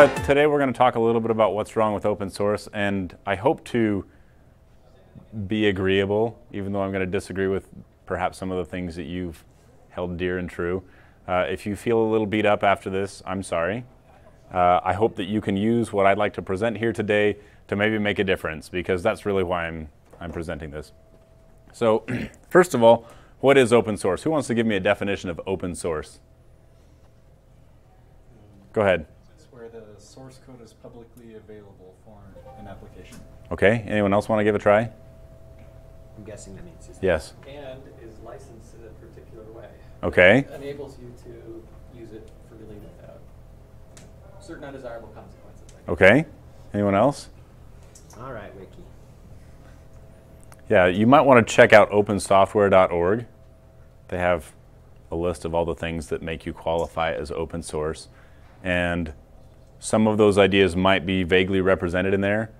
uh, today we're going to talk a little bit about what's wrong with open source, and I hope to be agreeable, even though I'm going to disagree with perhaps some of the things that you've held dear and true. Uh, if you feel a little beat up after this, I'm sorry. Uh, I hope that you can use what I'd like to present here today to maybe make a difference, because that's really why I'm, I'm presenting this. So, first of all, what is open source? Who wants to give me a definition of open source? Go ahead. It's where the source code is publicly available for an application. Okay. Anyone else want to give a try? I'm guessing that means it's Yes. and is licensed in a particular way. Okay. It Enables you to use it freely without uh, certain undesirable consequences. Okay. Anyone else? All right, Wiki. Yeah, you might want to check out opensoftware.org. They have a list of all the things that make you qualify as open source. And some of those ideas might be vaguely represented in there,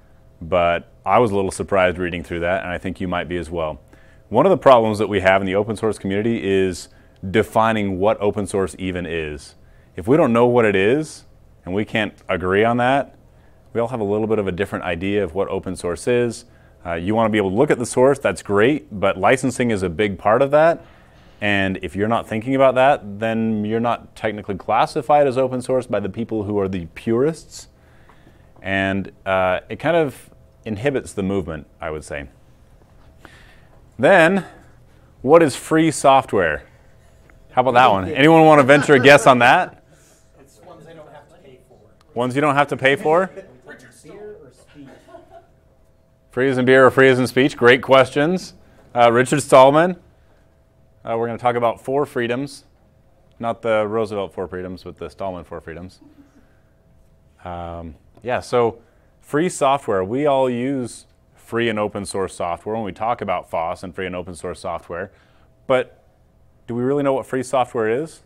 but I was a little surprised reading through that, and I think you might be as well. One of the problems that we have in the open source community is defining what open source even is. If we don't know what it is, and we can't agree on that, we all have a little bit of a different idea of what open source is. Uh, you want to be able to look at the source, that's great, but licensing is a big part of that. And if you're not thinking about that, then you're not technically classified as open source by the people who are the purists. And uh, it kind of inhibits the movement, I would say. Then, what is free software? How about that one? Anyone want to venture a guess on that? It's ones they don't have to pay for. Ones you don't have to pay for? Beer or speech? Free as in beer or free as in speech? Great questions. Uh, Richard Stallman. Uh, we're going to talk about four freedoms, not the Roosevelt four freedoms, but the Stallman four freedoms. Um, yeah, so free software. We all use free and open source software when we talk about FOSS and free and open source software. But do we really know what free software is?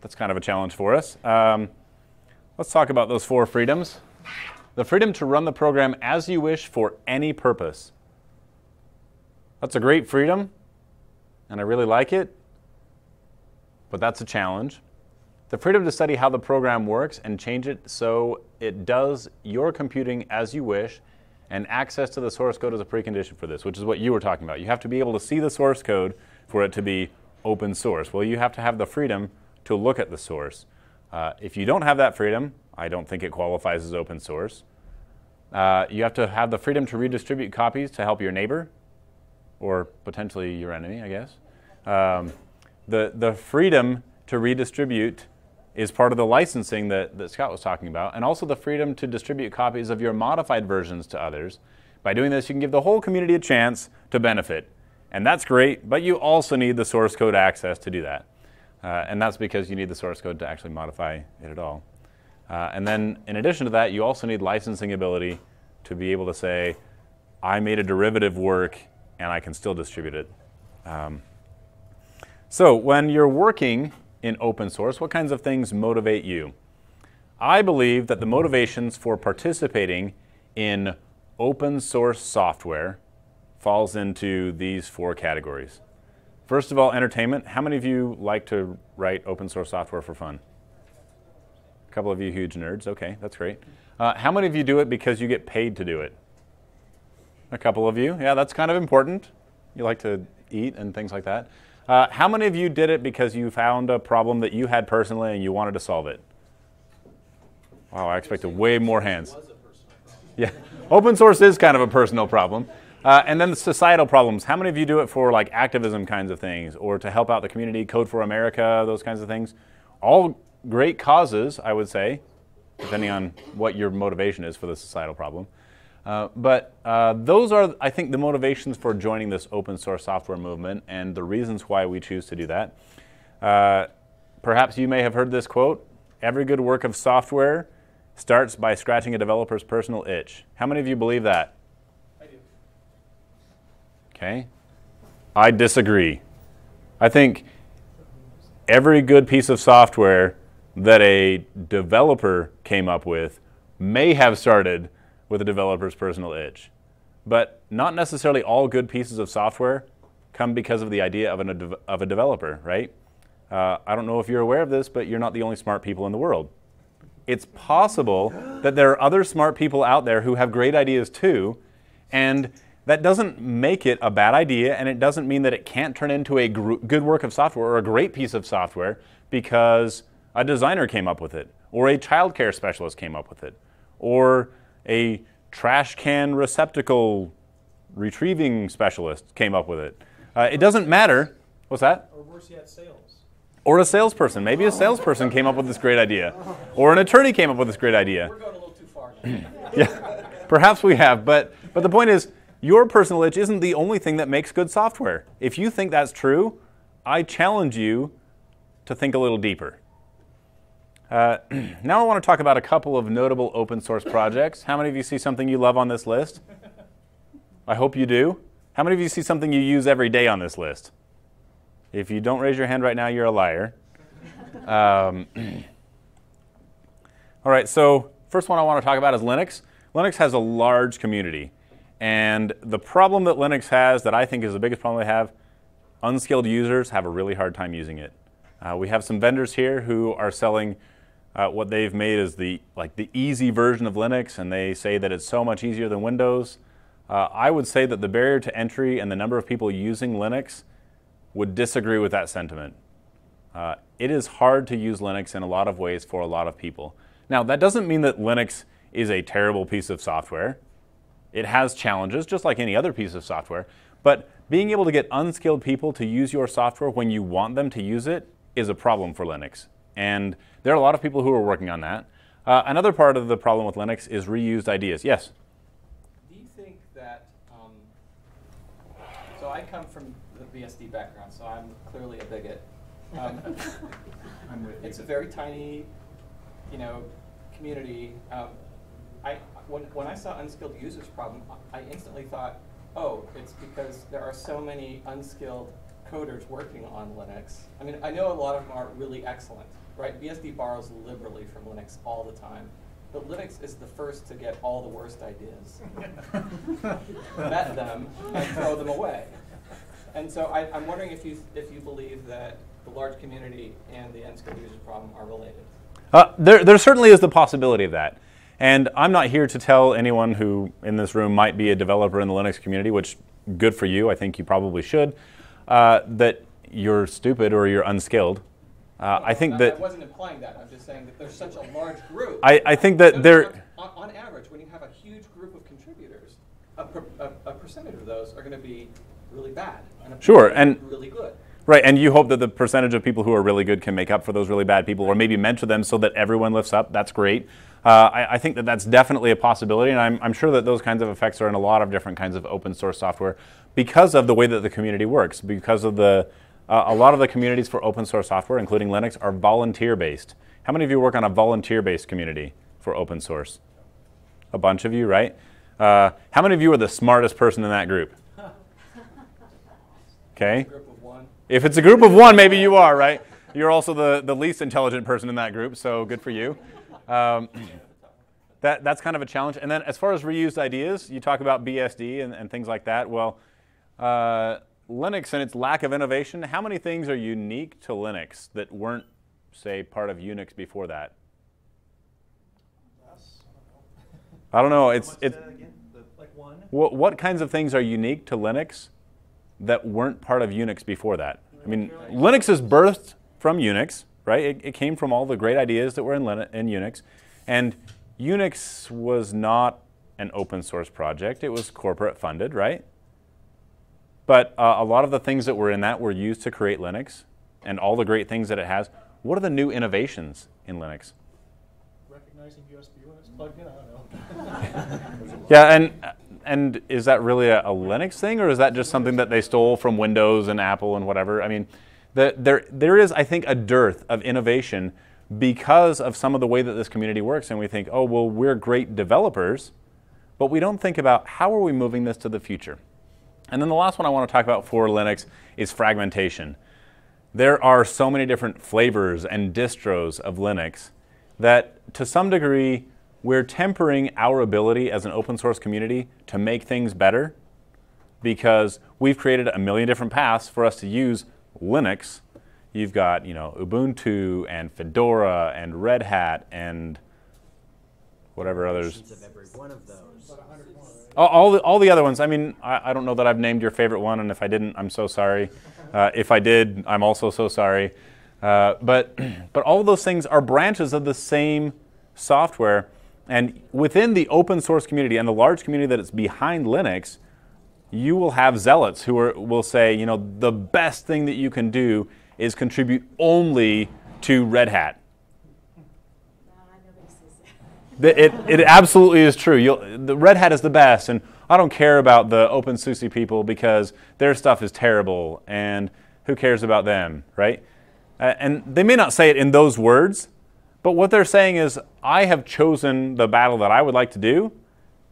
That's kind of a challenge for us. Um, let's talk about those four freedoms. The freedom to run the program as you wish for any purpose. That's a great freedom, and I really like it, but that's a challenge. The freedom to study how the program works and change it so it does your computing as you wish, and access to the source code is a precondition for this, which is what you were talking about. You have to be able to see the source code for it to be open source. Well, you have to have the freedom to look at the source. Uh, if you don't have that freedom, I don't think it qualifies as open source. Uh, you have to have the freedom to redistribute copies to help your neighbor, or potentially your enemy, I guess. Um, the, the freedom to redistribute is part of the licensing that, that Scott was talking about, and also the freedom to distribute copies of your modified versions to others. By doing this, you can give the whole community a chance to benefit. And that's great, but you also need the source code access to do that. Uh, and that's because you need the source code to actually modify it at all. Uh, and then, in addition to that, you also need licensing ability to be able to say, I made a derivative work and I can still distribute it. Um, so, when you're working in open source, what kinds of things motivate you? I believe that the motivations for participating in open source software falls into these four categories. First of all, entertainment. How many of you like to write open source software for fun? A couple of you huge nerds. Okay, that's great. Uh, how many of you do it because you get paid to do it? A couple of you. Yeah, that's kind of important. You like to eat and things like that. Uh, how many of you did it because you found a problem that you had personally and you wanted to solve it? Wow, I expected way more hands. Yeah, open source is kind of a personal problem. Uh, and then the societal problems. How many of you do it for like activism kinds of things or to help out the community, Code for America, those kinds of things? All great causes, I would say, depending on what your motivation is for the societal problem. Uh, but uh, those are, I think, the motivations for joining this open source software movement and the reasons why we choose to do that. Uh, perhaps you may have heard this quote Every good work of software starts by scratching a developer's personal itch. How many of you believe that? I do. Okay. I disagree. I think every good piece of software that a developer came up with may have started with a developer's personal itch. But not necessarily all good pieces of software come because of the idea of, an, of a developer, right? Uh, I don't know if you're aware of this, but you're not the only smart people in the world. it's possible that there are other smart people out there who have great ideas too, and that doesn't make it a bad idea, and it doesn't mean that it can't turn into a good work of software or a great piece of software because a designer came up with it, or a childcare specialist came up with it, or a trash can receptacle retrieving specialist came up with it. Uh, it doesn't matter. What's that? Or worse yet, sales. Or a salesperson. Maybe a salesperson came up with this great idea. Or an attorney came up with this great idea. We're going a little too far. Yeah, perhaps we have. But, but the point is, your personal itch isn't the only thing that makes good software. If you think that's true, I challenge you to think a little deeper. Uh, now I want to talk about a couple of notable open source projects. How many of you see something you love on this list? I hope you do. How many of you see something you use every day on this list? If you don't raise your hand right now, you're a liar. Um, all right, so first one I want to talk about is Linux. Linux has a large community. And the problem that Linux has, that I think is the biggest problem they have, unskilled users have a really hard time using it. Uh, we have some vendors here who are selling uh, what they've made is the like the easy version of Linux, and they say that it's so much easier than Windows. Uh, I would say that the barrier to entry and the number of people using Linux would disagree with that sentiment. Uh, it is hard to use Linux in a lot of ways for a lot of people. Now, that doesn't mean that Linux is a terrible piece of software. It has challenges, just like any other piece of software. But being able to get unskilled people to use your software when you want them to use it is a problem for Linux. And there are a lot of people who are working on that. Uh, another part of the problem with Linux is reused ideas. Yes? Do you think that, um, so I come from the BSD background, so I'm clearly a bigot. Um, I'm with you. it's a very tiny, you know, community. Um, I, when, when I saw unskilled users problem, I instantly thought, oh, it's because there are so many unskilled coders working on Linux. I mean, I know a lot of them are really excellent, right? BSD borrows liberally from Linux all the time. But Linux is the first to get all the worst ideas, vet them, and throw them away. And so I, I'm wondering if you, if you believe that the large community and the unskilled users problem are related. Uh, there, there certainly is the possibility of that. And I'm not here to tell anyone who in this room might be a developer in the Linux community, which good for you, I think you probably should, uh, that you're stupid or you're unskilled. Uh, I think I that wasn't implying that. I'm just saying that there's such a large group. I, I think that there. On, on average, when you have a huge group of contributors, a, per, a, a percentage of those are going to be really bad, and a Sure, and- really good. Right, and you hope that the percentage of people who are really good can make up for those really bad people, or maybe mentor them so that everyone lifts up. That's great. Uh, I, I think that that's definitely a possibility, and I'm, I'm sure that those kinds of effects are in a lot of different kinds of open source software because of the way that the community works. Because of the uh, a lot of the communities for open source software, including Linux, are volunteer based. How many of you work on a volunteer based community for open source? A bunch of you, right? Uh, how many of you are the smartest person in that group? Okay. Group of one. If it's a group of one, maybe you are, right? You're also the, the least intelligent person in that group, so good for you. Um, that, that's kind of a challenge. And then as far as reused ideas, you talk about BSD and, and things like that. Well, uh, Linux and its lack of innovation, how many things are unique to Linux that weren't, say, part of Unix before that? I don't know. It's, it's, is that again? The, like one? what, what kinds of things are unique to Linux that weren't part of Unix before that? I mean, Linux is birthed from Unix, right? It, it came from all the great ideas that were in, Linux, in Unix. And Unix was not an open source project, it was corporate funded, right? But uh, a lot of the things that were in that were used to create Linux and all the great things that it has. What are the new innovations in Linux? Recognizing USB when it's plugged in? I don't know. Yeah, and and is that really a, a Linux thing, or is that just something that they stole from Windows and Apple and whatever? I mean, the, there there is, I think, a dearth of innovation because of some of the way that this community works, and we think, oh, well, we're great developers, but we don't think about how are we moving this to the future. And then the last one I want to talk about for Linux is fragmentation. There are so many different flavors and distros of Linux that to some degree we're tempering our ability as an open source community to make things better because we've created a million different paths for us to use Linux. You've got, you know, Ubuntu and Fedora and Red Hat and whatever others. All, all the all the other ones. I mean, I, I don't know that I've named your favorite one, and if I didn't, I'm so sorry. Uh, if I did, I'm also so sorry. Uh, but but all those things are branches of the same software, and within the open source community and the large community that is behind Linux, you will have zealots who are, will say, you know, the best thing that you can do is contribute only to Red Hat. It, it absolutely is true. You'll, the Red Hat is the best, and I don't care about the OpenSUSE people because their stuff is terrible, and who cares about them, right? Uh, and they may not say it in those words, but what they're saying is, I have chosen the battle that I would like to do,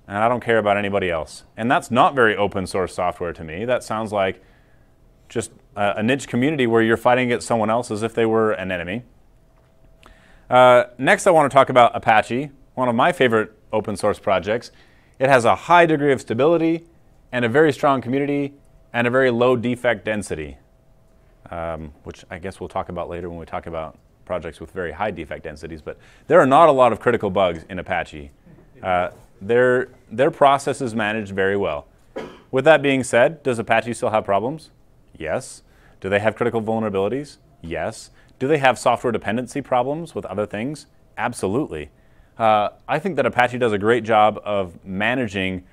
and I don't care about anybody else. And that's not very open source software to me. That sounds like just a, a niche community where you're fighting against someone else as if they were an enemy. Uh, next, I want to talk about Apache, one of my favorite open source projects. It has a high degree of stability and a very strong community and a very low defect density, um, which I guess we'll talk about later when we talk about projects with very high defect densities. But there are not a lot of critical bugs in Apache. Uh, their, their process is managed very well. With that being said, does Apache still have problems? Yes. Do they have critical vulnerabilities? Yes. Do they have software dependency problems with other things? Absolutely. Uh, I think that Apache does a great job of managing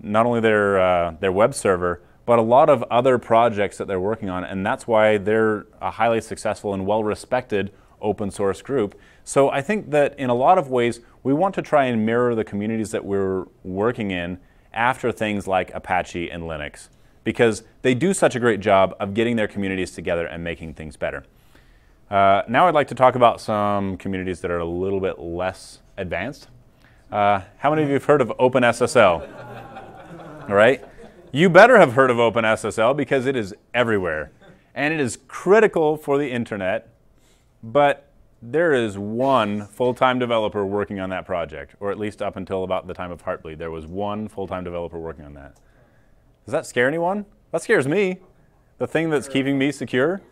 not only their, uh, their web server, but a lot of other projects that they're working on, and that's why they're a highly successful and well respected open source group. So I think that in a lot of ways, we want to try and mirror the communities that we're working in after things like Apache and Linux, because they do such a great job of getting their communities together and making things better. Uh, now I'd like to talk about some communities that are a little bit less advanced. Uh, how many of you have heard of OpenSSL? All right? You better have heard of OpenSSL because it is everywhere. And it is critical for the internet, but there is one full time developer working on that project, or at least up until about the time of Heartbleed, there was one full time developer working on that. Does that scare anyone? That scares me. The thing that's keeping me secure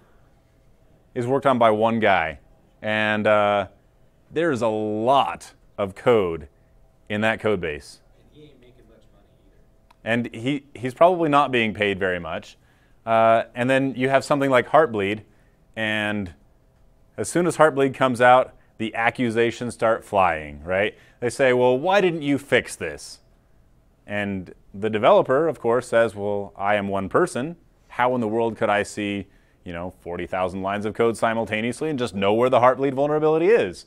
is worked on by one guy. And uh, there's a lot of code in that code base. And he, he's probably not being paid very much. Uh, and then you have something like Heartbleed, and as soon as Heartbleed comes out, the accusations start flying, right? They say, well, why didn't you fix this? And the developer, of course, says, well, I am one person. How in the world could I see, you know, 40,000 lines of code simultaneously and just know where the Heartbleed vulnerability is?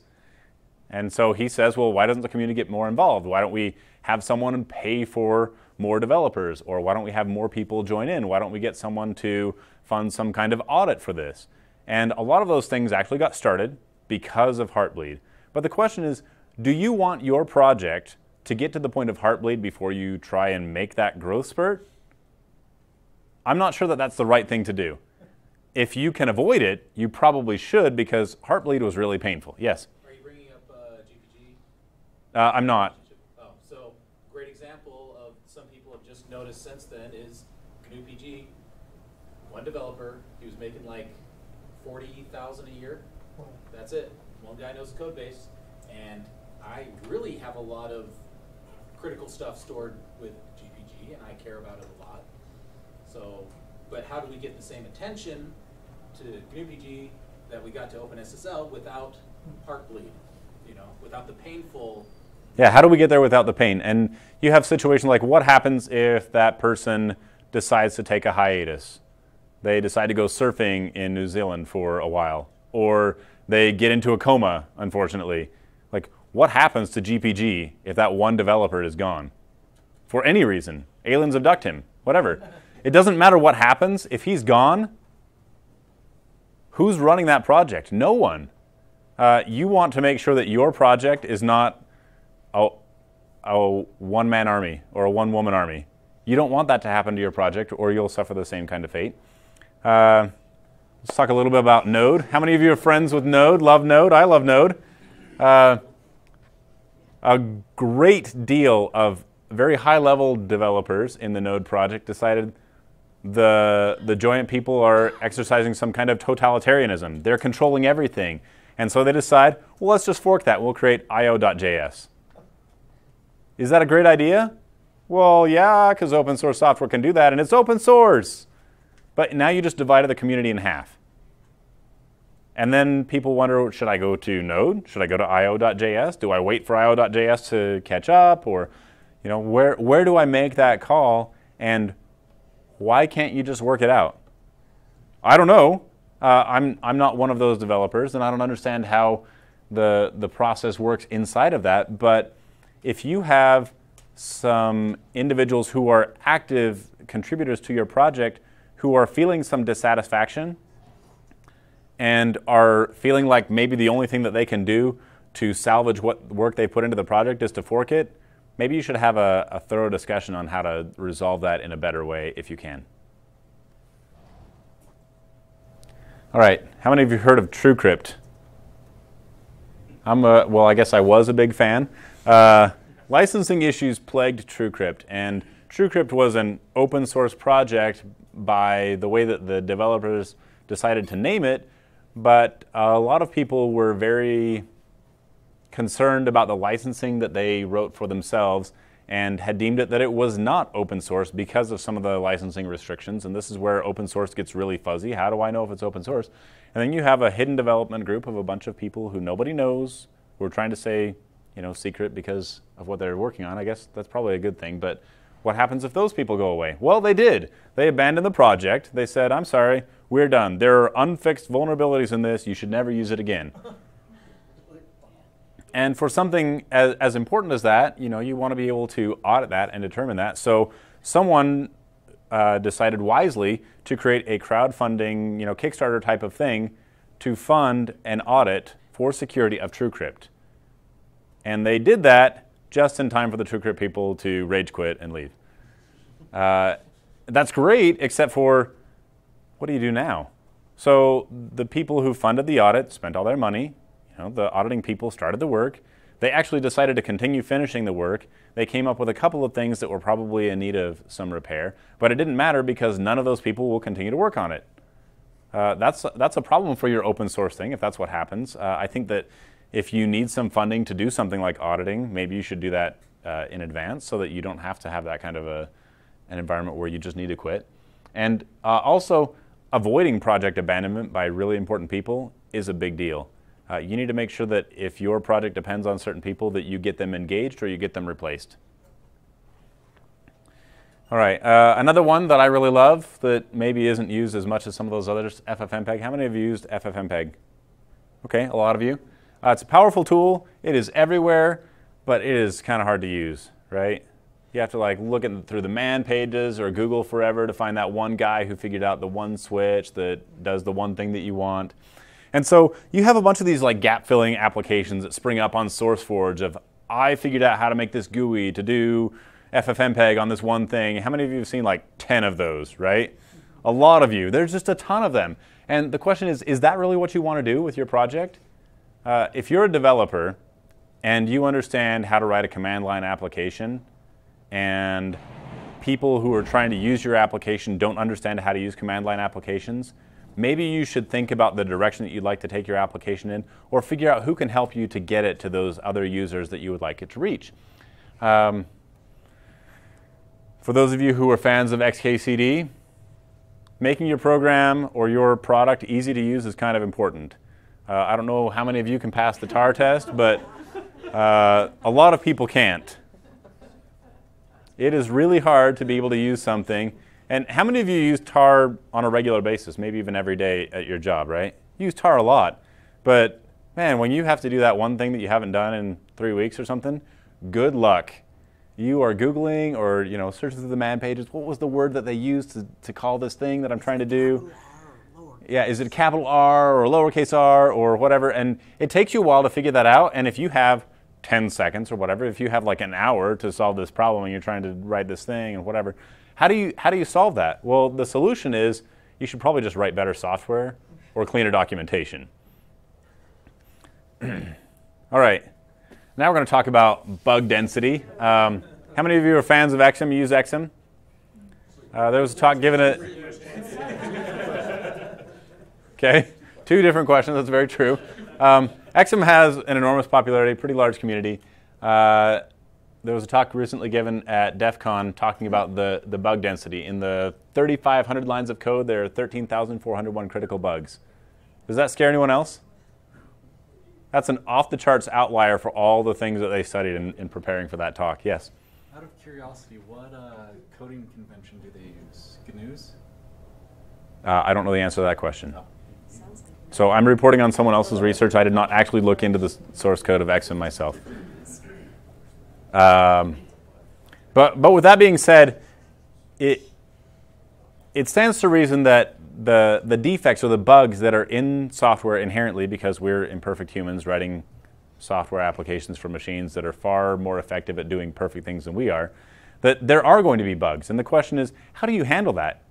And so he says, well, why doesn't the community get more involved? Why don't we have someone pay for more developers? Or why don't we have more people join in? Why don't we get someone to fund some kind of audit for this? And a lot of those things actually got started because of Heartbleed. But the question is, do you want your project to get to the point of Heartbleed before you try and make that growth spurt? I'm not sure that that's the right thing to do. If you can avoid it, you probably should because Heartbleed was really painful. Yes? Are you bringing up uh, GPG? Uh, I'm not. Oh, so great example of some people have just noticed since then is GNU PG. One developer, he was making like forty thousand a year. That's it. One guy knows the code base, and I really have a lot of critical stuff stored with GPG, and I care about it a lot. So, but how do we get the same attention to GNU PG that we got to OpenSSL without Heartbleed, You know, without the painful Yeah, how do we get there without the pain? And you have situations like what happens if that person decides to take a hiatus? They decide to go surfing in New Zealand for a while, or they get into a coma, unfortunately. Like, what happens to GPG if that one developer is gone? For any reason. Aliens abduct him, whatever. It doesn't matter what happens. If he's gone, who's running that project? No one. Uh, you want to make sure that your project is not a, a one man army or a one woman army. You don't want that to happen to your project, or you'll suffer the same kind of fate. Uh, let's talk a little bit about Node. How many of you are friends with Node? Love Node? I love Node. Uh, a great deal of very high level developers in the Node project decided the, the Joyent people are exercising some kind of totalitarianism. They're controlling everything. And so they decide, well, let's just fork that. We'll create io.js. Is that a great idea? Well, yeah, because open source software can do that, and it's open source. But now you just divided the community in half. And then people wonder should I go to Node? Should I go to io.js? Do I wait for io.js to catch up? Or, you know, where, where do I make that call? And why can't you just work it out? I don't know. Uh, I'm, I'm not one of those developers, and I don't understand how the, the process works inside of that. But if you have some individuals who are active contributors to your project who are feeling some dissatisfaction and are feeling like maybe the only thing that they can do to salvage what work they put into the project is to fork it, maybe you should have a, a thorough discussion on how to resolve that in a better way if you can. All right, how many of you heard of TrueCrypt? I'm a, well, I guess I was a big fan. Uh, licensing issues plagued TrueCrypt, and TrueCrypt was an open source project by the way that the developers decided to name it, but a lot of people were very concerned about the licensing that they wrote for themselves and had deemed it that it was not open source because of some of the licensing restrictions. And this is where open source gets really fuzzy. How do I know if it's open source? And then you have a hidden development group of a bunch of people who nobody knows, who are trying to say, you know, secret because of what they're working on. I guess that's probably a good thing. But what happens if those people go away? Well, they did. They abandoned the project. They said, I'm sorry, we're done. There are unfixed vulnerabilities in this. You should never use it again. And for something as, as, important as that, you know, you want to be able to audit that and determine that. So someone uh, decided wisely to create a crowdfunding, you know, Kickstarter type of thing to fund an audit for security of TrueCrypt. And they did that just in time for the TrueCrypt people to rage quit and leave. Uh, that's great, except for what do you do now? So the people who funded the audit spent all their money, know, the auditing people started the work. They actually decided to continue finishing the work. They came up with a couple of things that were probably in need of some repair, but it didn't matter because none of those people will continue to work on it. Uh, that's, that's a problem for your open source thing if that's what happens. Uh, I think that if you need some funding to do something like auditing, maybe you should do that uh, in advance so that you don't have to have that kind of a, an environment where you just need to quit. And uh, also, avoiding project abandonment by really important people is a big deal. Uh, you need to make sure that if your project depends on certain people, that you get them engaged or you get them replaced. All right, uh, another one that I really love that maybe isn't used as much as some of those others, FFmpeg. How many of you used FFmpeg? Okay, a lot of you. Uh, it's a powerful tool. It is everywhere, but it is kind of hard to use, right? You have to like look at through the man pages or Google forever to find that one guy who figured out the one switch that does the one thing that you want. And so you have a bunch of these like gap filling applications that spring up on SourceForge of I figured out how to make this GUI to do FFmpeg on this one thing. How many of you have seen like 10 of those, right? A lot of you. There's just a ton of them. And the question is, is that really what you want to do with your project? Uh, if you're a developer and you understand how to write a command line application and people who are trying to use your application don't understand how to use command line applications, maybe you should think about the direction that you'd like to take your application in or figure out who can help you to get it to those other users that you would like it to reach. Um, for those of you who are fans of XKCD, making your program or your product easy to use is kind of important. Uh, I don't know how many of you can pass the TAR test, but uh, a lot of people can't. It is really hard to be able to use something and how many of you use tar on a regular basis, maybe even every day at your job, right? You use tar a lot. But man, when you have to do that one thing that you haven't done in three weeks or something, good luck. You are Googling or you know searching through the man pages. What was the word that they used to, to call this thing that I'm trying to do? Yeah, is it capital R or lowercase r or whatever? And it takes you a while to figure that out. And if you have 10 seconds or whatever, if you have like an hour to solve this problem and you're trying to write this thing and whatever, how do you how do you solve that? Well, the solution is you should probably just write better software or cleaner documentation. All right. Now we're going to talk about bug density. Um, how many of you are fans of Exim? You use Exim? Uh, there was a talk given it. okay, two different questions. That's very true. Um, Exim has an enormous popularity, pretty large community. Uh, there was a talk recently given at DEF CON talking about the, the bug density. In the 3,500 lines of code, there are 13,401 critical bugs. Does that scare anyone else? That's an off the charts outlier for all the things that they studied in, in preparing for that talk. Yes? Out of curiosity, what uh, coding convention do they use? GNU's? Uh, I don't know the answer to that question. So I'm reporting on someone else's research. I did not actually look into the source code of Exim myself. Um, but, but with that being said, it, it stands to reason that the, the defects or the bugs that are in software inherently, because we're imperfect humans writing software applications for machines that are far more effective at doing perfect things than we are, that there are going to be bugs. And the question is, how do you handle that?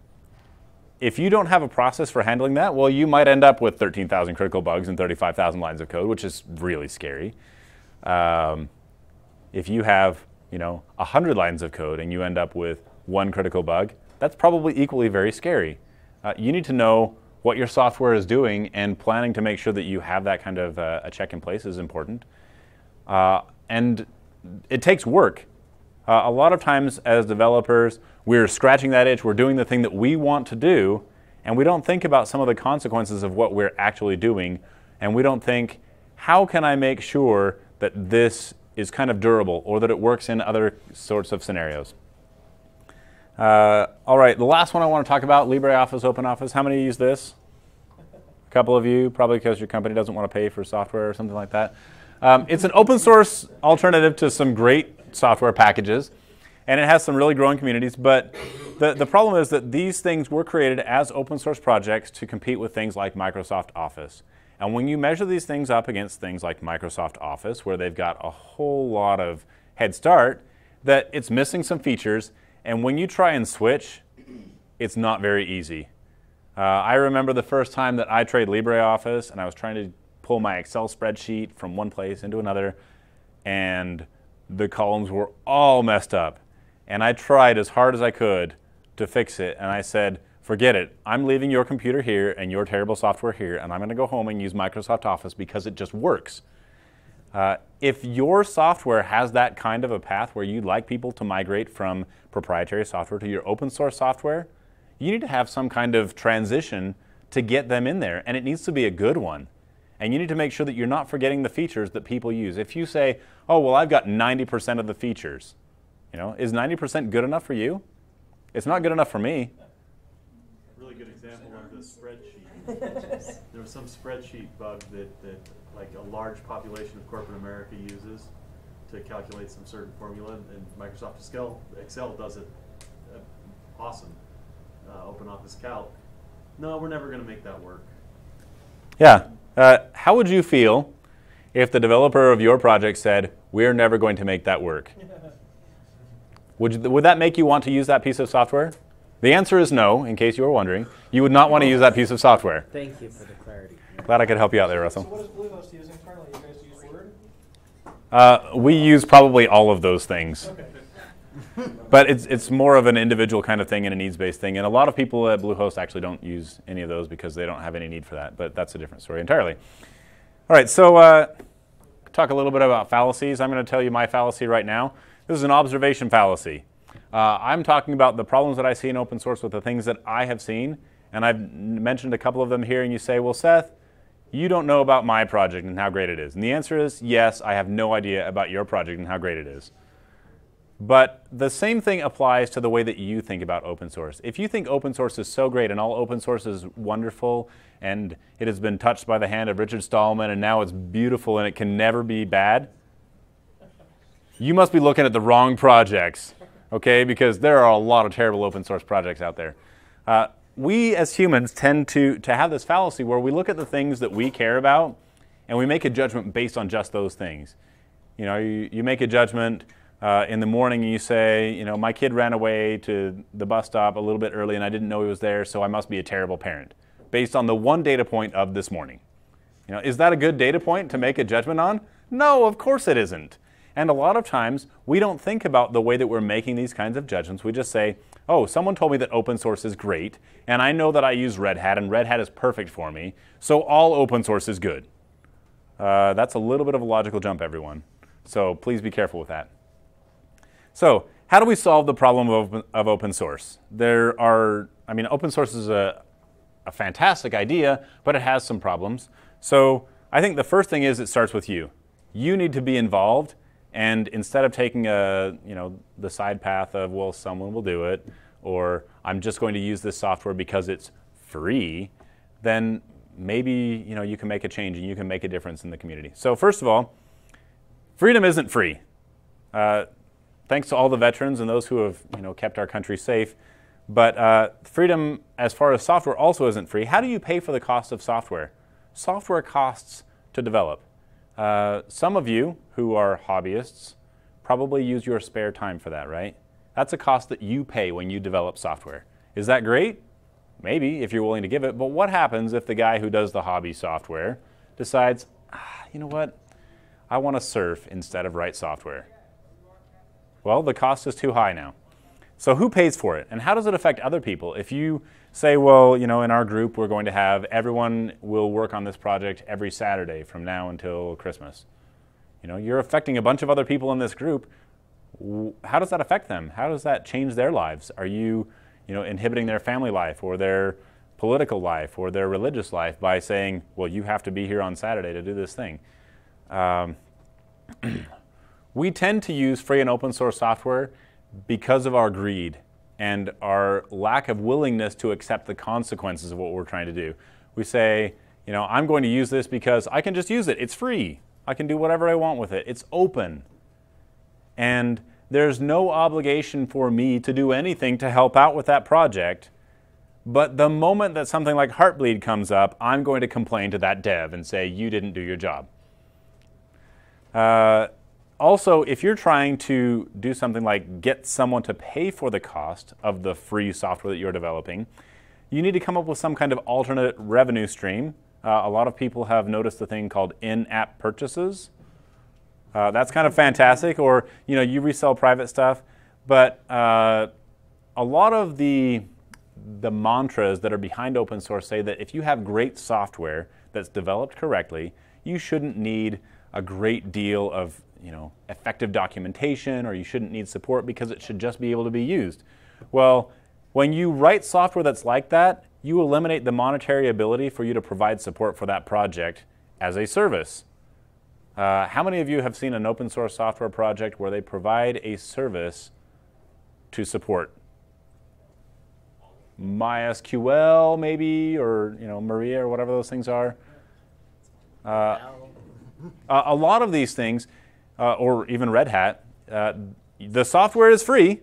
If you don't have a process for handling that, well, you might end up with 13,000 critical bugs and 35,000 lines of code, which is really scary. Um, if you have, you know, 100 lines of code and you end up with one critical bug, that's probably equally very scary. Uh, you need to know what your software is doing and planning to make sure that you have that kind of uh, a check in place is important. Uh, and it takes work. Uh, a lot of times as developers, we're scratching that itch, we're doing the thing that we want to do, and we don't think about some of the consequences of what we're actually doing, and we don't think, how can I make sure that this is kind of durable or that it works in other sorts of scenarios? Uh, all right, the last one I want to talk about, LibreOffice OpenOffice. How many use this? A couple of you, probably because your company doesn't want to pay for software or something like that. Um, it's an open source alternative to some great software packages, and it has some really growing communities. But the, the problem is that these things were created as open source projects to compete with things like Microsoft Office. And when you measure these things up against things like Microsoft Office, where they've got a whole lot of head start, that it's missing some features and when you try and switch, it's not very easy. Uh, I remember the first time that I tried LibreOffice and I was trying to pull my Excel spreadsheet from one place into another, and the columns were all messed up. And I tried as hard as I could to fix it, and I said, forget it. I'm leaving your computer here and your terrible software here, and I'm going to go home and use Microsoft Office because it just works. Uh, if your software has that kind of a path where you'd like people to migrate from proprietary software to your open source software, you need to have some kind of transition to get them in there, and it needs to be a good one. And you need to make sure that you're not forgetting the features that people use. If you say, oh, well, I've got 90% of the features, you know, is 90% good enough for you? It's not good enough for me. Really good example of the spreadsheet. There was some spreadsheet bug that, that like a large population of corporate America uses to calculate some certain formula, and Microsoft Excel, Excel does it uh, awesome. Uh, OpenOffice Calc. No, we're never going to make that work. Yeah. Uh, how would you feel if the developer of your project said, "We're never going to make that work"? would you, would that make you want to use that piece of software? The answer is no. In case you were wondering, you would not want to use that piece of software. Thank you for the clarity. Glad I could help you out there, Russell. So what does Bluehost use internally? You guys use Word? Uh, we use probably all of those things. Okay. But it's, it's more of an individual kind of thing and a needs based thing. And a lot of people at Bluehost actually don't use any of those because they don't have any need for that. But that's a different story entirely. All right, so uh, talk a little bit about fallacies. I'm going to tell you my fallacy right now. This is an observation fallacy. Uh, I'm talking about the problems that I see in open source with the things that I have seen. And I've mentioned a couple of them here, and you say, well, Seth, you don't know about my project and how great it is. And the answer is yes, I have no idea about your project and how great it is. But the same thing applies to the way that you think about open source. If you think open source is so great and all open source is wonderful and it has been touched by the hand of Richard Stallman and now it's beautiful and it can never be bad, you must be looking at the wrong projects, okay? Because there are a lot of terrible open source projects out there. Uh, we as humans tend to, to have this fallacy where we look at the things that we care about and we make a judgment based on just those things. You know, you, you make a judgment uh, in the morning and you say, you know, my kid ran away to the bus stop a little bit early and I didn't know he was there, so I must be a terrible parent, based on the one data point of this morning. You know, is that a good data point to make a judgment on? No, of course it isn't. And a lot of times we don't think about the way that we're making these kinds of judgments. We just say, oh, someone told me that open source is great, and I know that I use Red Hat, and Red Hat is perfect for me, so all open source is good. Uh, that's a little bit of a logical jump, everyone. So please be careful with that. So, how do we solve the problem of open, of open source? There are, I mean, open source is a, a fantastic idea, but it has some problems. So, I think the first thing is it starts with you. You need to be involved, and instead of taking a, you know, the side path of, well, someone will do it, or I'm just going to use this software because it's free, then maybe you know you can make a change and you can make a difference in the community. So first of all, freedom isn't free. Uh, thanks to all the veterans and those who have you know kept our country safe. But uh, freedom, as far as software, also isn't free. How do you pay for the cost of software? Software costs to develop. Uh, some of you who are hobbyists probably use your spare time for that, right? That's a cost that you pay when you develop software. Is that great? Maybe, if you're willing to give it. But what happens if the guy who does the hobby software decides, ah, you know what? I want to surf instead of write software. Well, the cost is too high now. So who pays for it? And how does it affect other people? If you say, well, you know, in our group, we're going to have everyone will work on this project every Saturday from now until Christmas. You know, you're affecting a bunch of other people in this group. How does that affect them? How does that change their lives? Are you you know, inhibiting their family life or their political life or their religious life by saying, well, you have to be here on Saturday to do this thing. Um, we tend to use free and open source software because of our greed and our lack of willingness to accept the consequences of what we're trying to do. We say, you know, I'm going to use this because I can just use it. It's free. I can do whatever I want with it. It's open. And there's no obligation for me to do anything to help out with that project. But the moment that something like Heartbleed comes up, I'm going to complain to that dev and say, you didn't do your job. Uh, also, if you're trying to do something like get someone to pay for the cost of the free software that you're developing, you need to come up with some kind of alternate revenue stream. Uh, a lot of people have noticed the thing called in app purchases. Uh, that's kind of fantastic. Or you know, you resell private stuff, but uh, a lot of the the mantras that are behind open source say that if you have great software that's developed correctly, you shouldn't need a great deal of you know effective documentation, or you shouldn't need support because it should just be able to be used. Well, when you write software that's like that, you eliminate the monetary ability for you to provide support for that project as a service. Uh, how many of you have seen an open source software project where they provide a service to support MySQL maybe, or you know Maria or whatever those things are? Uh, a lot of these things, uh, or even Red Hat, uh, the software is free,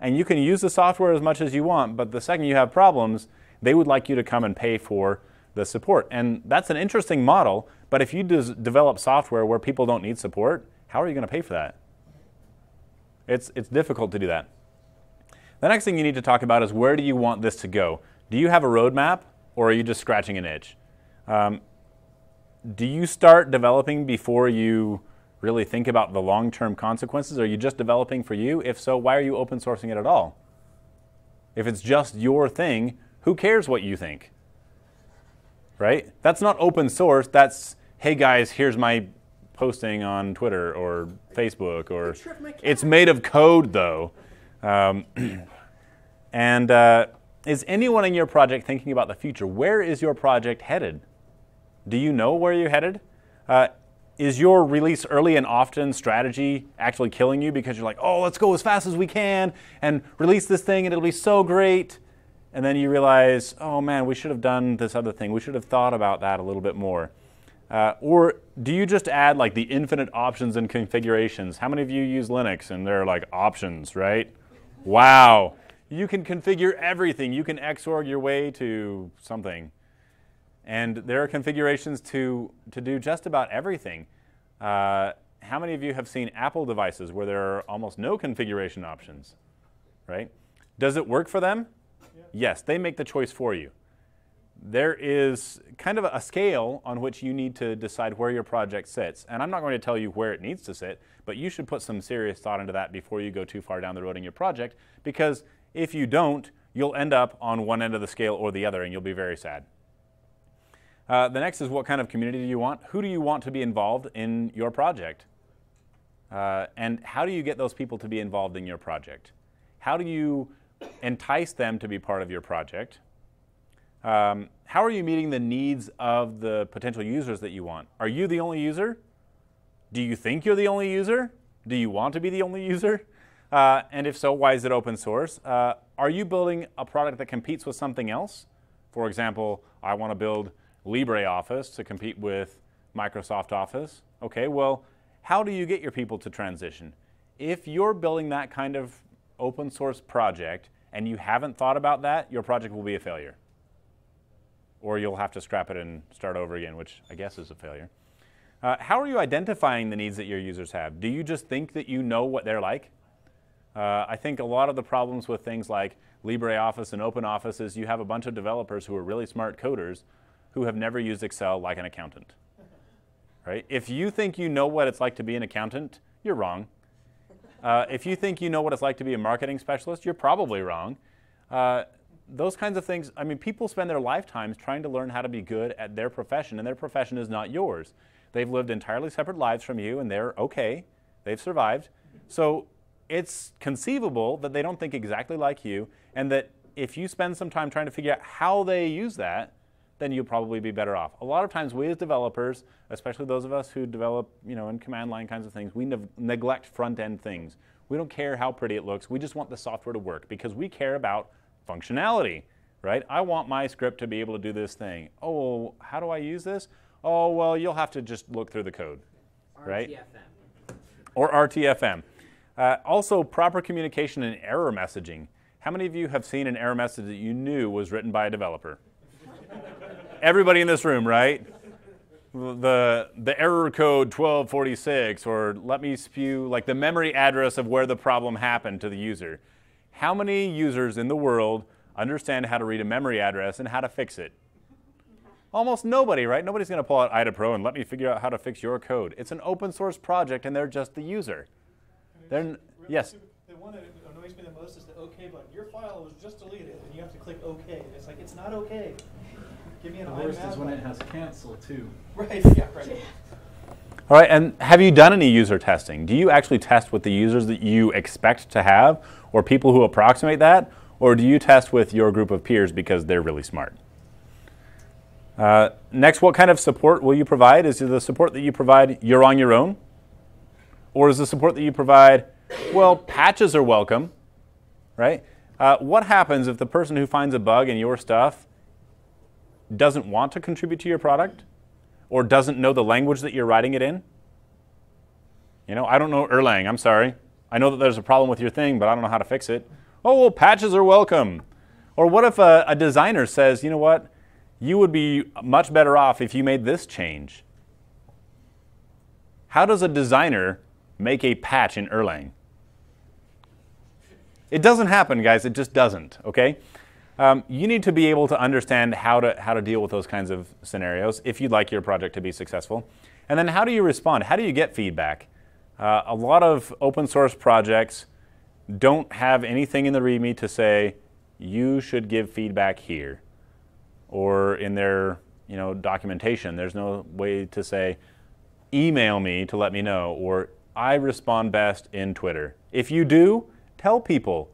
and you can use the software as much as you want. But the second you have problems, they would like you to come and pay for the support. And that's an interesting model, but if you develop software where people don't need support, how are you going to pay for that? It's, it's difficult to do that. The next thing you need to talk about is where do you want this to go? Do you have a roadmap or are you just scratching an itch? Um, do you start developing before you really think about the long term consequences? Are you just developing for you? If so, why are you open sourcing it at all? If it's just your thing, who cares what you think? right? That's not open source. That's, hey guys, here's my posting on Twitter or Facebook, or it's made of code though. Um, and uh, is anyone in your project thinking about the future? Where is your project headed? Do you know where you're headed? Uh, is your release early and often strategy actually killing you because you're like, oh, let's go as fast as we can and release this thing and it'll be so great? and then you realize, oh man, we should have done this other thing. We should have thought about that a little bit more. Uh, or do you just add like the infinite options and configurations? How many of you use Linux and there are like options, right? Wow. You can configure everything. You can Xorg your way to something. And there are configurations to, to do just about everything. Uh, how many of you have seen Apple devices where there are almost no configuration options, right? Does it work for them? Yes, they make the choice for you. There is kind of a scale on which you need to decide where your project sits. And I'm not going to tell you where it needs to sit, but you should put some serious thought into that before you go too far down the road in your project, because if you don't, you'll end up on one end of the scale or the other, and you'll be very sad. Uh, the next is what kind of community do you want? Who do you want to be involved in your project? Uh, and how do you get those people to be involved in your project? How do you entice them to be part of your project? Um, how are you meeting the needs of the potential users that you want? Are you the only user? Do you think you're the only user? Do you want to be the only user? Uh, and if so, why is it open source? Uh, are you building a product that competes with something else? For example, I want to build LibreOffice to compete with Microsoft Office. Okay, well, how do you get your people to transition? If you're building that kind of open source project and you haven't thought about that, your project will be a failure. Or you'll have to scrap it and start over again, which I guess is a failure. Uh, how are you identifying the needs that your users have? Do you just think that you know what they're like? Uh, I think a lot of the problems with things like LibreOffice and OpenOffice is you have a bunch of developers who are really smart coders who have never used Excel like an accountant right? If you think you know what it's like to be an accountant, you're wrong. Uh, if you think you know what it's like to be a marketing specialist, you're probably wrong. Uh, those kinds of things, I mean, people spend their lifetimes trying to learn how to be good at their profession, and their profession is not yours. They've lived entirely separate lives from you, and they're okay. They've survived. So it's conceivable that they don't think exactly like you, and that if you spend some time trying to figure out how they use that, then you'll probably be better off. A lot of times we as developers, especially those of us who develop, you know, in command line kinds of things, we ne neglect front end things. We don't care how pretty it looks. We just want the software to work because we care about functionality, right? I want my script to be able to do this thing. Oh, how do I use this? Oh, well, you'll have to just look through the code, right? RTFM. Or RTFM. Uh, also, proper communication and error messaging. How many of you have seen an error message that you knew was written by a developer? Everybody in this room, right? The, the error code 1246, or let me spew like the memory address of where the problem happened to the user. How many users in the world understand how to read a memory address and how to fix it? Almost nobody, right? Nobody's going to pull out IDA Pro and let me figure out how to fix your code. It's an open source project and they're just the user. They're, yes? The one that annoys me the most is the OK button. Your file was just deleted, and you have to click OK. And it's like, it's not OK. Give me an The worst is when it has cancel too. Right, yeah, right. All right, and have you done any user testing? Do you actually test with the users that you expect to have, or people who approximate that, or do you test with your group of peers because they're really smart? Uh, next, what kind of support will you provide? Is the support that you provide you're on your own? Or is the support that you provide, well, patches are welcome, right? Uh, what happens if the person who finds a bug in your stuff doesn't want to contribute to your product? or doesn't know the language that you're writing it in. You know, I don't know Erlang, I'm sorry. I know that there's a problem with your thing, but I don't know how to fix it. Oh, well, patches are welcome. Or what if a, a designer says, you know what, you would be much better off if you made this change? How does a designer make a patch in Erlang? It doesn't happen, guys. It just doesn't, okay? Um, you need to be able to understand how to, how to deal with those kinds of scenarios if you'd like your project to be successful. And then how do you respond? How do you get feedback? Uh, a lot of open source projects don't have anything in the README to say, you should give feedback here. Or in their you know, documentation, there's no way to say, email me to let me know, or I respond best in Twitter. If you do, tell people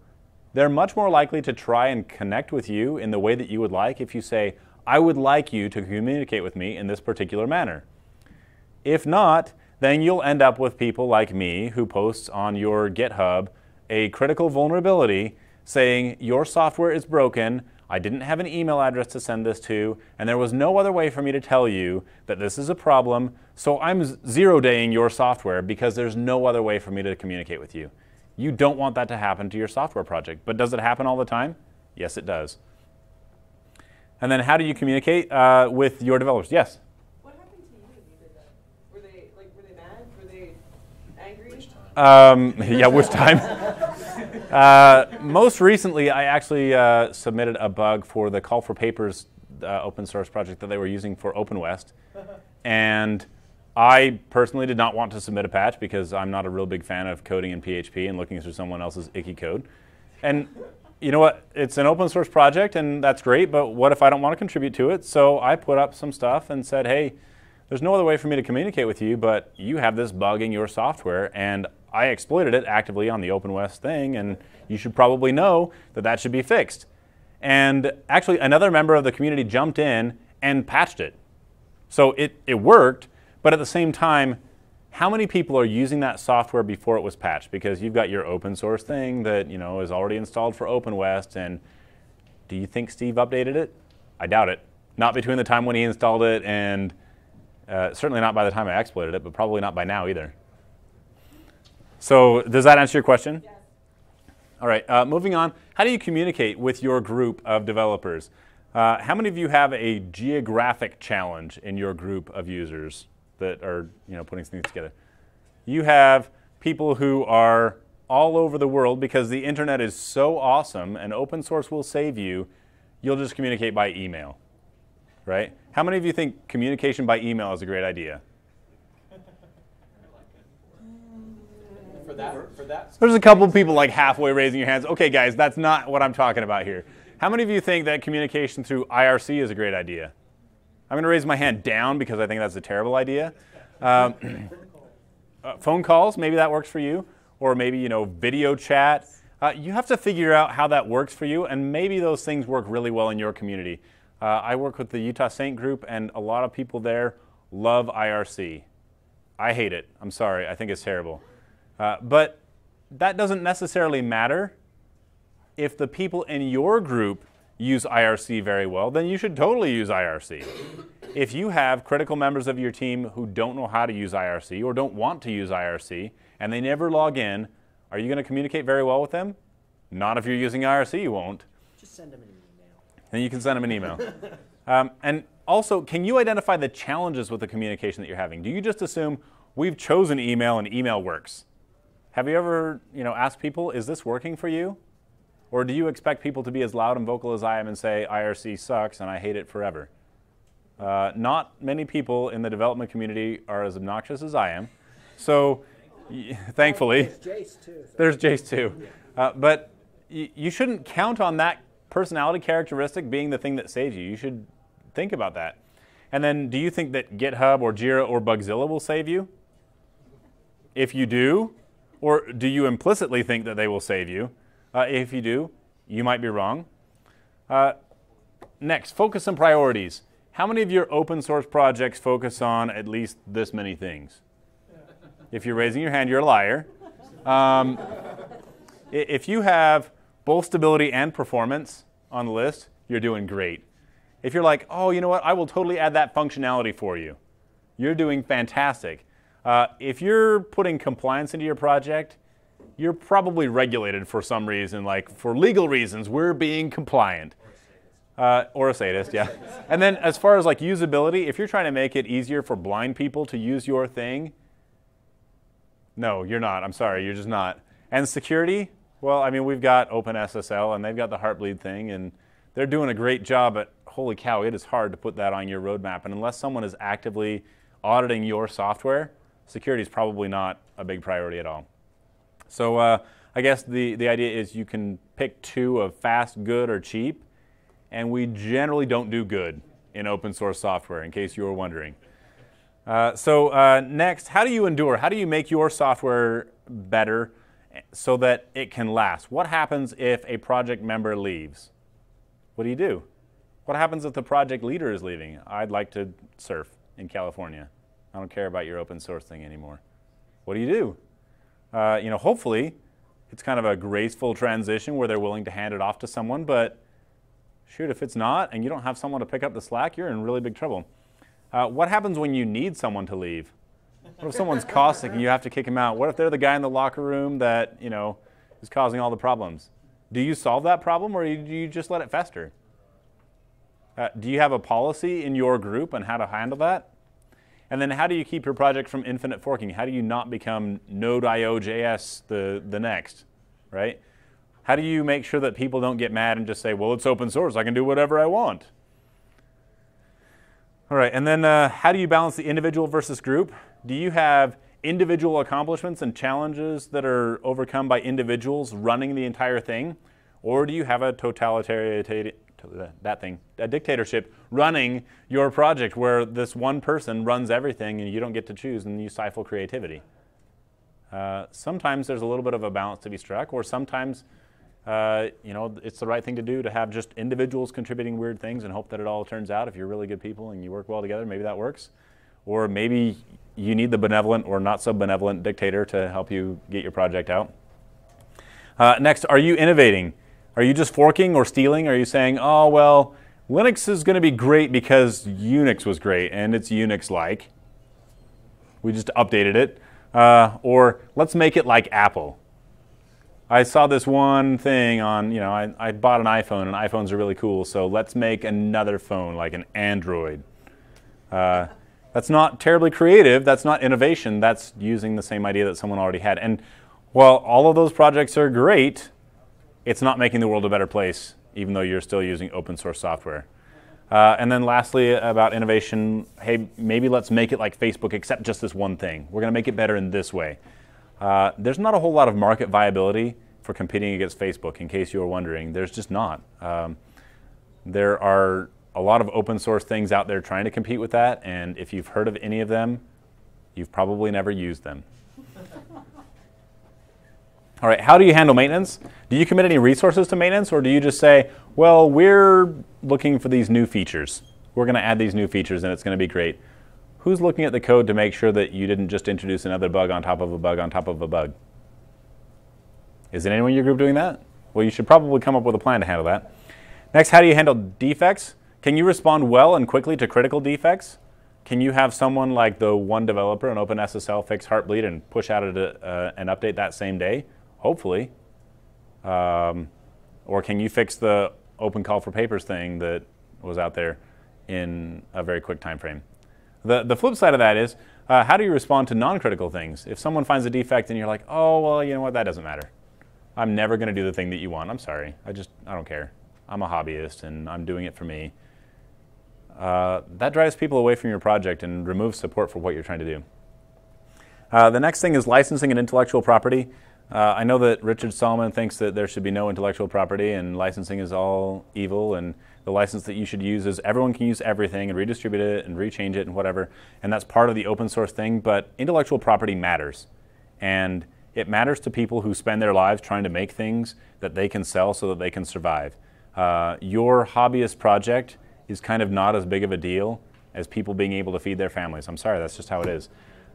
they're much more likely to try and connect with you in the way that you would like if you say, I would like you to communicate with me in this particular manner. If not, then you'll end up with people like me who posts on your GitHub a critical vulnerability saying, Your software is broken. I didn't have an email address to send this to, and there was no other way for me to tell you that this is a problem, so I'm zero daying your software because there's no other way for me to communicate with you. You don't want that to happen to your software project. But does it happen all the time? Yes, it does. And then how do you communicate uh, with your developers? Yes? What happened to you when you did that? Were they like were they mad? Were they angry? Um, yeah, which time? uh, most recently, I actually uh, submitted a bug for the Call for Papers uh, open source project that they were using for OpenWest. And I personally did not want to submit a patch because I'm not a real big fan of coding in PHP and looking through someone else's icky code. And you know what? It's an open source project and that's great, but what if I don't want to contribute to it? So I put up some stuff and said, hey, there's no other way for me to communicate with you, but you have this bug in your software, and I exploited it actively on the OpenWest thing, and you should probably know that that should be fixed. And actually, another member of the community jumped in and patched it. So it, it worked, but at the same time, how many people are using that software before it was patched? Because you've got your open source thing that you know is already installed for OpenWest, and do you think Steve updated it? I doubt it. Not between the time when he installed it and uh, certainly not by the time I exploited it, but probably not by now either. So does that answer your question? Yes. All right, uh, moving on. How do you communicate with your group of developers? Uh, how many of you have a geographic challenge in your group of users that are you know, putting things together? You have people who are all over the world because the internet is so awesome and open source will save you, you'll just communicate by email, right? How many of you think communication by email is a great idea? For that, for that. There's a couple people like halfway raising your hands. Okay, guys, that's not what I'm talking about here. How many of you think that communication through IRC is a great idea? I'm going to raise my hand down because I think that's a terrible idea. Um, uh, phone calls, maybe that works for you, or maybe you know video chat. Uh, you have to figure out how that works for you, and maybe those things work really well in your community. Uh, I work with the Utah Saint group, and a lot of people there love IRC. I hate it. I'm sorry. I think it's terrible. Uh, but that doesn't necessarily matter. If the people in your group use IRC very well, then you should totally use IRC. If you have critical members of your team who don't know how to use IRC or don't want to use IRC and they never log in, are you going to communicate very well with them? Not if you're using IRC, you won't. Just send them an email. Then you can send them an email. um, and also, can you identify the challenges with the communication that you're having? Do you just assume we've chosen email and email works? Have you ever, you know, asked people, is this working for you? Or do you expect people to be as loud and vocal as I am and say IRC sucks and I hate it forever? Uh, not many people in the development community are as obnoxious as I am. So, thankfully, There's Jace too. there's Jace too. Uh, but y- you shouldn't count on that personality characteristic being the thing that saves you. You should think about that. And then, do you think that GitHub or Jira or Bugzilla will save you? If you do, or do you implicitly think that they will save you? Uh, if you do, you might be wrong. Uh, next, focus and priorities. How many of your open source projects focus on at least this many things? If you're raising your hand, you're a liar. Um, if you have both stability and performance on the list, you're doing great. If you're like, oh, you know what, I will totally add that functionality for you, you're doing fantastic. Uh, if you're putting compliance into your project, you're probably regulated for some reason, like for legal reasons, we're being compliant. Uh, or a sadist, yeah. And then as far as like usability, if you're trying to make it easier for blind people to use your thing, no, you're not. I'm sorry, you're just not. And security, well, I mean, we've got OpenSSL and they've got the Heartbleed thing, and they're doing a great job. But holy cow, it is hard to put that on your roadmap. And unless someone is actively auditing your software, security is probably not a big priority at all. So uh, I guess the, the idea is you can pick two of fast, good, or cheap, and we generally don't do good in open source software, in case you were wondering. Uh, so uh, next, how do you endure? How do you make your software better so that it can last? What happens if a project member leaves? What do you do? What happens if the project leader is leaving? I'd like to surf in California. I don't care about your open source thing anymore. What do you do? Uh, you know, hopefully, it's kind of a graceful transition where they're willing to hand it off to someone. But shoot, if it's not, and you don't have someone to pick up the slack, you're in really big trouble. Uh, what happens when you need someone to leave? What if someone's caustic and you have to kick him out? What if they're the guy in the locker room that you know is causing all the problems? Do you solve that problem, or do you just let it fester? Uh, do you have a policy in your group on how to handle that? And then how do you keep your project from infinite forking? How do you not become Node.io.js the, the next, right? How do you make sure that people don't get mad and just say, well, it's open source, I can do whatever I want? All right, and then uh, how do you balance the individual versus group? Do you have individual accomplishments and challenges that are overcome by individuals running the entire thing? Or do you have a totalitarian, that thing, a dictatorship running your project where this one person runs everything and you don't get to choose and you stifle creativity. Uh, sometimes there's a little bit of a balance to be struck, or sometimes, uh, you know, it's the right thing to do to have just individuals contributing weird things and hope that it all turns out. If you're really good people and you work well together, maybe that works. Or maybe you need the benevolent or not so benevolent dictator to help you get your project out. Uh, next, are you innovating? Are you just forking or stealing? Are you saying, oh, well, Linux is going to be great because Unix was great and it's Unix like? We just updated it. Uh, or let's make it like Apple. I saw this one thing on, you know, I, I bought an iPhone and iPhones are really cool, so let's make another phone like an Android. Uh, that's not terribly creative, that's not innovation, that's using the same idea that someone already had. And while all of those projects are great, it's not making the world a better place, even though you're still using open source software. Uh, and then lastly, about innovation, hey, maybe let's make it like Facebook, except just this one thing. We're going to make it better in this way. Uh, there's not a whole lot of market viability for competing against Facebook, in case you were wondering. There's just not. Um, there are a lot of open source things out there trying to compete with that, and if you've heard of any of them, you've probably never used them. All right, how do you handle maintenance? Do you commit any resources to maintenance, or do you just say, well, we're looking for these new features. We're going to add these new features and it's going to be great. Who's looking at the code to make sure that you didn't just introduce another bug on top of a bug on top of a bug? Is it anyone in your group doing that? Well, you should probably come up with a plan to handle that. Next, how do you handle defects? Can you respond well and quickly to critical defects? Can you have someone like the one developer in OpenSSL fix Heartbleed and push out a, uh, an update that same day? Hopefully. Um, or can you fix the open call for papers thing that was out there in a very quick time frame? The, the flip side of that is, uh, how do you respond to non-critical things? If someone finds a defect and you're like, oh, well, you know what, that doesn't matter. I'm never going to do the thing that you want. I'm sorry. I just, I don't care. I'm a hobbyist and I'm doing it for me. Uh, that drives people away from your project and removes support for what you're trying to do. Uh, the next thing is licensing and intellectual property. Uh, I know that Richard Stallman thinks that there should be no intellectual property and licensing is all evil, and the license that you should use is everyone can use everything and redistribute it and rechange it and whatever, and that's part of the open source thing. But intellectual property matters, and it matters to people who spend their lives trying to make things that they can sell so that they can survive. Uh, your hobbyist project is kind of not as big of a deal as people being able to feed their families. I'm sorry, that's just how it is.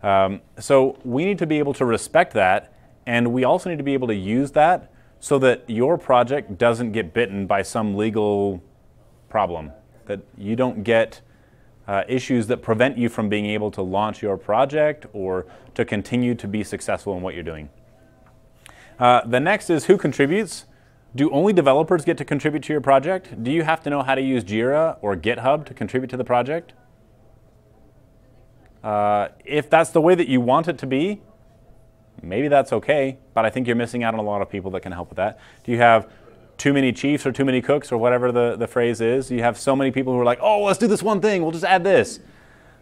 Um, so we need to be able to respect that and we also need to be able to use that so that your project doesn't get bitten by some legal problem, that you don't get uh, issues that prevent you from being able to launch your project or to continue to be successful in what you're doing. Uh, the next is who contributes. Do only developers get to contribute to your project? Do you have to know how to use Jira or GitHub to contribute to the project? Uh, if that's the way that you want it to be, maybe that's okay, but I think you're missing out on a lot of people that can help with that. Do you have too many chiefs or too many cooks or whatever the, the phrase is? You have so many people who are like, oh, let's do this one thing, we'll just add this.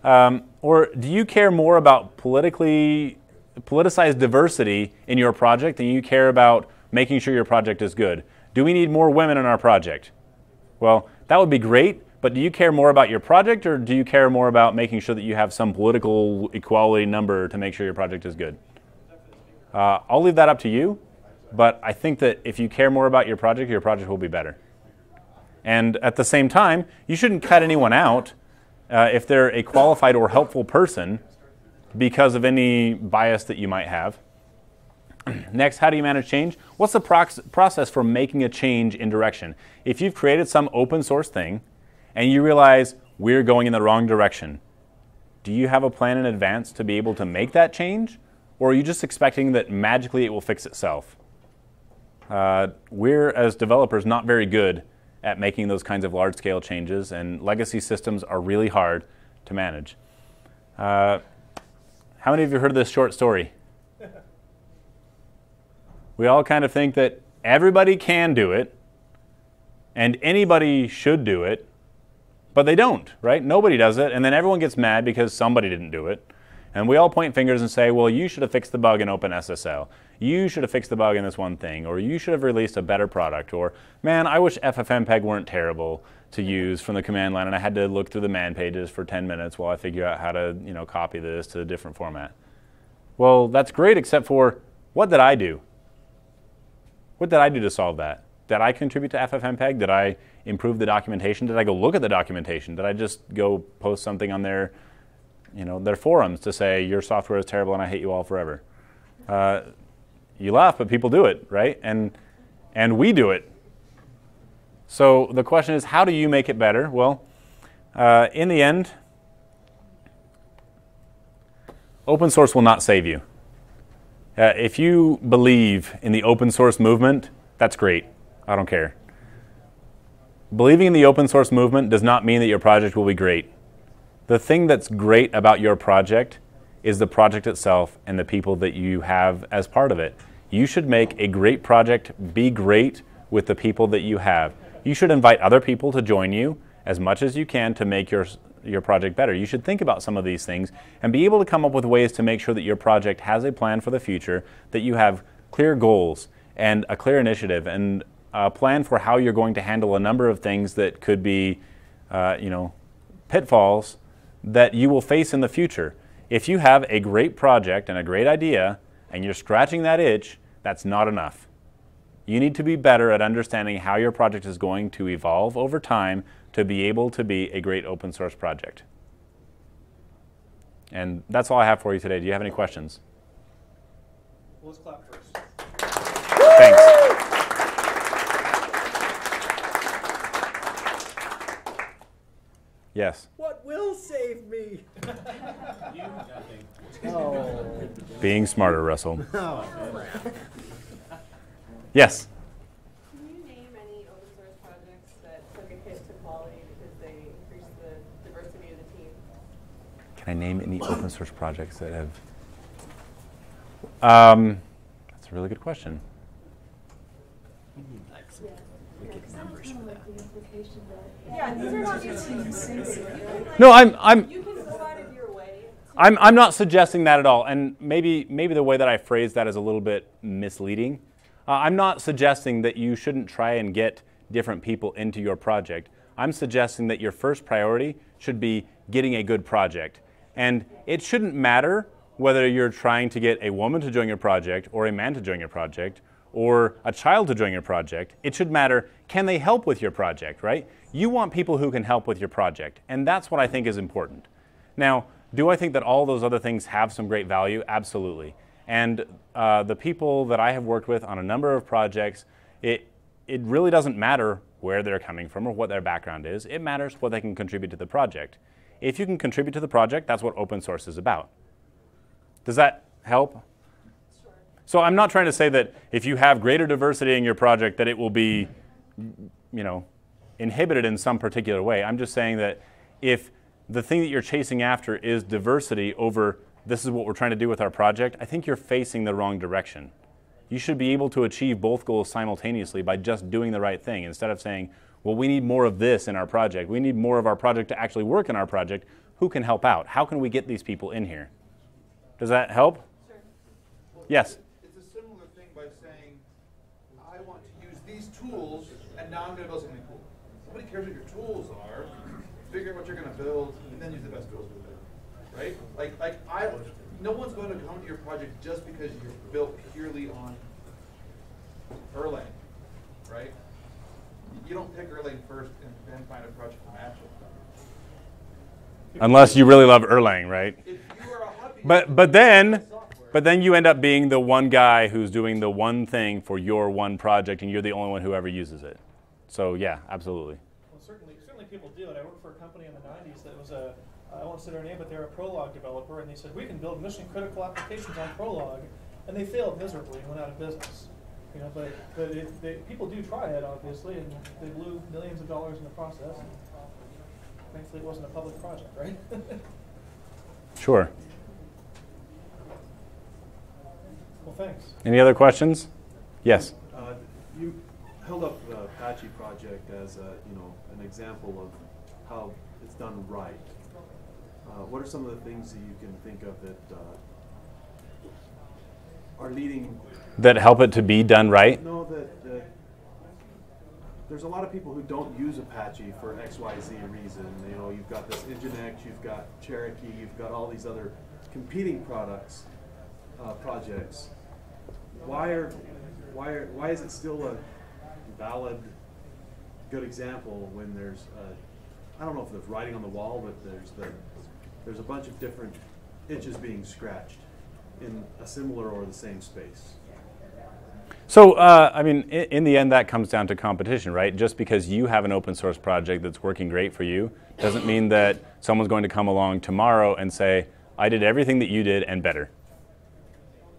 Um, or do you care more about politically politicized diversity in your project than you care about making sure your project is good? Do we need more women in our project? Well, that would be great, but do you care more about your project or do you care more about making sure that you have some political equality number to make sure your project is good? Uh, I'll leave that up to you, but I think that if you care more about your project, your project will be better. And at the same time, you shouldn't cut anyone out uh, if they're a qualified or helpful person because of any bias that you might have. Next, how do you manage change? What's the prox- process for making a change in direction? If you've created some open source thing and you realize we're going in the wrong direction, do you have a plan in advance to be able to make that change? Or are you just expecting that magically it will fix itself? Uh, we're, as developers, not very good at making those kinds of large scale changes, and legacy systems are really hard to manage. Uh, how many of you heard of this short story? we all kind of think that everybody can do it and anybody should do it, but they don't, right? Nobody does it, and then everyone gets mad because somebody didn't do it. And we all point fingers and say, well, you should have fixed the bug in OpenSSL. You should have fixed the bug in this one thing. Or you should have released a better product. Or, man, I wish FFmpeg weren't terrible to use from the command line and I had to look through the man pages for 10 minutes while I figure out how to you know, copy this to a different format. Well, that's great, except for what did I do? What did I do to solve that? Did I contribute to FFmpeg? Did I improve the documentation? Did I go look at the documentation? Did I just go post something on their, you know, their forums to say your software is terrible and I hate you all forever? Uh, you laugh, but people do it, right? And and we do it. So the question is, how do you make it better? Well, uh, in the end, open source will not save you. Uh, if you believe in the open source movement, that's great. I don't care. Believing in the open source movement does not mean that your project will be great. The thing that's great about your project is the project itself and the people that you have as part of it. You should make a great project be great with the people that you have. You should invite other people to join you as much as you can to make your your project better. You should think about some of these things and be able to come up with ways to make sure that your project has a plan for the future, that you have clear goals and a clear initiative and a plan for how you're going to handle a number of things that could be, uh, you know, pitfalls that you will face in the future. If you have a great project and a great idea and you're scratching that itch, that's not enough. You need to be better at understanding how your project is going to evolve over time to be able to be a great open source project. And that's all I have for you today. Do you have any questions? Well, let's clap first. Thanks. Yes. What will save me? You, nothing. Oh. Being smarter, Russell. oh. Yes. Can you name any open source projects that took a hit to quality because they increased the diversity of the team? Can I name any open source projects that have? Um, that's a really good question. Yeah, these are not just. No, I'm, I'm, You can go out of your way. I'm, I'm not suggesting that at all. And maybe, maybe the way that I phrased that is a little bit misleading. Uh, I'm not suggesting that you shouldn't try and get different people into your project. I'm suggesting that your first priority should be getting a good project. And it shouldn't matter whether you're trying to get a woman to join your project or a man to join your project or a child to join your project. It should matter can they help with your project, right? You want people who can help with your project. And that's what I think is important. Now, do I think that all those other things have some great value? Absolutely. And uh, the people that I have worked with on a number of projects, it, it really doesn't matter where they're coming from or what their background is. It matters what they can contribute to the project. If you can contribute to the project, that's what open source is about. Does that help? So I'm not trying to say that if you have greater diversity in your project that it will be, you know, inhibited in some particular way. I'm just saying that if the thing that you're chasing after is diversity over this is what we're trying to do with our project, I think you're facing the wrong direction. You should be able to achieve both goals simultaneously by just doing the right thing instead of saying, well, we need more of this in our project. We need more of our project to actually work in our project. Who can help out? How can we get these people in here? Does that help? Yes. It's a similar thing by saying, I want to use these tools, and now I'm gonna build something cool. Nobody cares what your tools are, figure out what you're gonna build, and then use the best tools with it, right? Like, like, I, no one's gonna come to your project just because you're built purely on Erlang, right? You don't pick Erlang first and then find a project to match it. Unless you really love Erlang, right? If you are a hobby. But but then but then you end up being the one guy who's doing the one thing for your one project and you're the only one who ever uses it. So yeah, absolutely. Well, certainly, certainly people do it. I worked for a company in the '90s that was a, I won't say their name, but they're a Prolog developer, and they said we can build mission critical applications on Prolog, and they failed miserably and went out of business. You know, but but it, they, people do try it obviously, and they blew millions of dollars in the process. Thankfully, it wasn't a public project, right? Sure. Well, thanks. Any other questions? Yes. Uh, You held up the Apache project as a, you know, an example of how it's done right. Uh, what are some of the things that you can think of that uh, are leading? That help it to be done right? No, that, that there's a lot of people who don't use Apache for X, Y, Z reason. You know, you've got this Nginx, you've got Cherokee, you've got all these other competing products, uh, projects. Why are, why are, why is it still a valid, good example when there's, I don't know if there's writing on the wall, but there's the, there's a bunch of different itches being scratched in a similar or the same space. So, uh, I mean, in, in, the end, that comes down to competition, right? Just because you have an open source project that's working great for you doesn't mean that someone's going to come along tomorrow and say, I did everything that you did and better.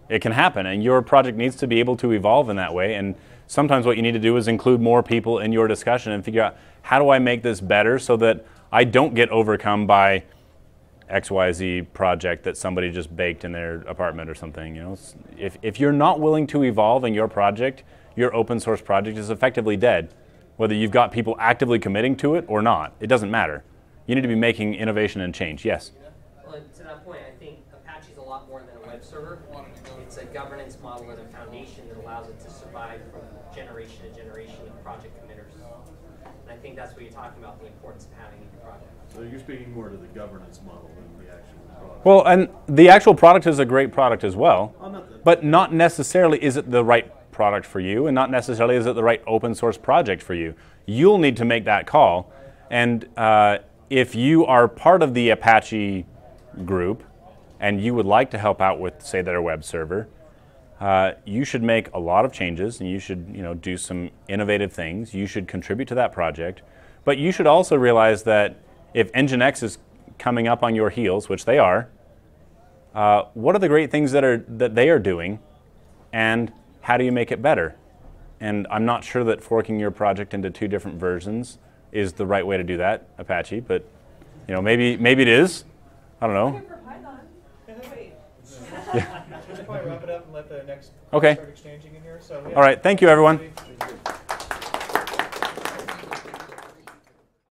It can happen, and your project needs to be able to evolve in that way. And sometimes what you need to do is include more people in your discussion and figure out how do I make this better so that I don't get overcome by XYZ project that somebody just baked in their apartment or something. You know, if, if you're not willing to evolve in your project, your open source project is effectively dead. Whether you've got people actively committing to it or not, it doesn't matter. You need to be making innovation and change. Yes? Well, to that point, I think Apache is a lot more than a web server. It's a governance model and a foundation that allows it to survive from generation to generation of project committers. And I think that's what you're talking about, the importance of having in your project. So you're speaking more to the governance model than the actual product. Well, and the actual product is a great product as well, but not necessarily is it the right product for you, and not necessarily is it the right open source project for you. You'll need to make that call, and uh, if you are part of the Apache group and you would like to help out with, say, their web server, uh, you should make a lot of changes and you should you know, do some innovative things. You should contribute to that project. But you should also realize that if Nginx is coming up on your heels, which they are, uh, what are the great things that, are, that they are doing and how do you make it better? And I'm not sure that forking your project into two different versions is the right way to do that, Apache, but you know, maybe, maybe it is. I don't know. probably wrap it up and let the next okay. start exchanging in here. So, yeah. All right. Thank you, everyone. Thank you.